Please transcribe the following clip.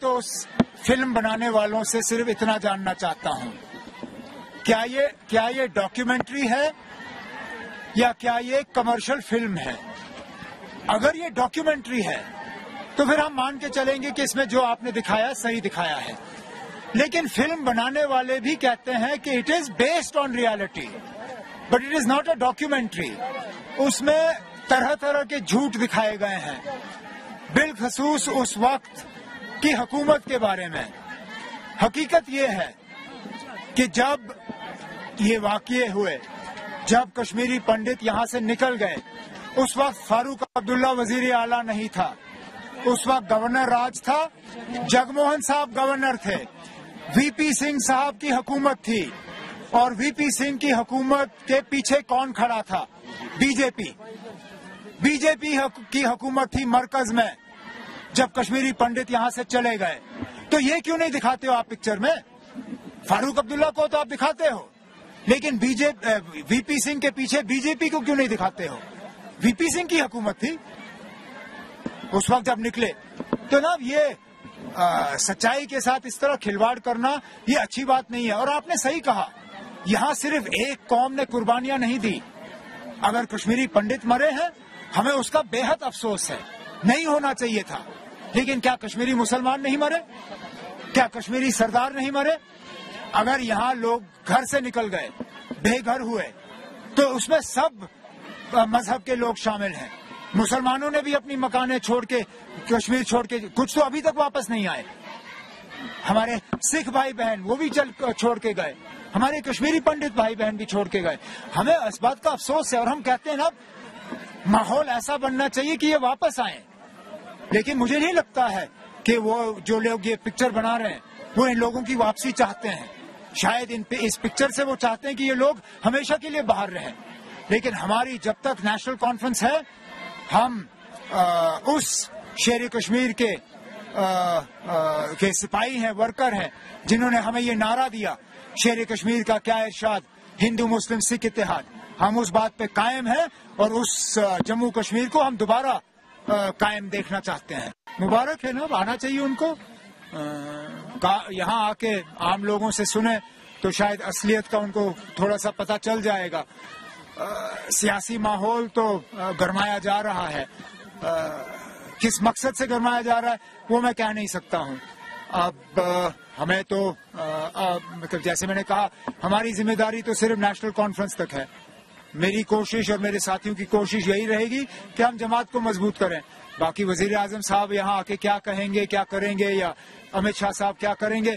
तो उस फ़िल्म बनाने वालों से सिर्फ़ इतना जानना चाहता हूँ। क्या ये क्या ये डॉक्यूमेंट्री है या क्या ये कमर्शियल फ़िल्म है? अगर ये डॉक्यूमेंट्री है तो फिर हम मान के चलेंगे कि इसमें जो आपने दिखाया सही दिखाया है। लेकिन फ़िल्म बनाने वाले भी कहते हैं कि it is based on reality but it is not a documentary उसमें तरह तरह के झूठ दिखाए गए हैं। बिलखसूस उस वक्त की हुकूमत के बारे में। हकीकत ये है कि जब ये वाकये हुए, जब कश्मीरी पंडित यहाँ से निकल गए, उस वक्त फारूक अब्दुल्ला वज़ीर आला नहीं था। उस वक्त गवर्नर राज था। जगमोहन साहब गवर्नर थे। वीपी सिंह साहब की हुकूमत थी। और वीपी सिंह की हुकूमत के पीछे कौन खड़ा था? बीजेपी। बीजेपी की हुकूमत थी मरकज में। जब कश्मीरी पंडित यहाँ से चले गए। तो ये क्यों नहीं दिखाते हो आप पिक्चर में? फारूक अब्दुल्ला को तो आप दिखाते हो। लेकिन बीजेपी वीपी सिंह के पीछे बीजेपी को क्यों नहीं दिखाते हो? वीपी सिंह की हुकूमत थी। उस वक्त जब निकले तो ना ये आ, सच्चाई के साथ इस तरह खिलवाड़ करना ये अच्छी बात नहीं है। और आपने सही कहा यहाँ सिर्फ़ एक कौम ने कुर्बानियाँ नहीं दी। अगर कश्मीरी पंडित मरे हैं हमें उसका बेहद अफसोस है। नहीं होना चाहिए था। लेकिन क्या कश्मीरी मुसलमान नहीं मरे? क्या कश्मीरी सरदार नहीं मरे? अगर यहाँ लोग घर से निकल गए, बेघर हुए तो उसमें सब मज़हब के लोग शामिल हैं। मुसलमानों ने भी अपनी मकाने छोड़ के, कश्मीर छोड़ के, कुछ तो अभी तक वापस नहीं आए। हमारे सिख भाई बहन वो भी चल छोड़ के गए। हमारे कश्मीरी पंडित भाई बहन भी छोड़ के गए। हमें इस बात का अफसोस है और हम कहते हैं ना, माहौल ऐसा बनना चाहिए कि ये वापस आए। लेकिन मुझे नहीं लगता है कि वो जो लोग ये पिक्चर बना रहे हैं वो इन लोगों की वापसी चाहते हैं। शायद इन इस पिक्चर से वो चाहते हैं कि ये लोग हमेशा के लिए बाहर रहें। लेकिन हमारी जब तक नेशनल कॉन्फ्रेंस है हम आ, उस शेर कश्मीर के आ, आ, के सिपाही हैं वर्कर हैं जिन्होंने हमें ये नारा दिया शेर कश्मीर का क्या इर्शाद हिंदू मुस्लिम सिख इतिहाद। हम उस बात पे कायम हैं और उस जम्मू कश्मीर को हम दोबारा कायम देखना चाहते हैं। मुबारक है ना आना चाहिए उनको। यहाँ आके आम लोगों से सुने तो शायद असलियत का उनको थोड़ा सा पता चल जाएगा। आ, सियासी माहौल तो गरमाया जा रहा है। आ, किस मकसद से गरमाया जा रहा है वो मैं कह नहीं सकता हूँ। अब आ, हमें तो मतलब जैसे मैंने कहा हमारी ज़िम्मेदारी तो सिर्फ़ नेशनल कॉन्फ्रेंस तक है। मेरी कोशिश और मेरे साथियों की कोशिश यही रहेगी कि हम जमात को मज़बूत करें। बाकी वज़ीर आज़म साहब यहाँ आके क्या कहेंगे, क्या करेंगे या अमित शाह साहब क्या करेंगे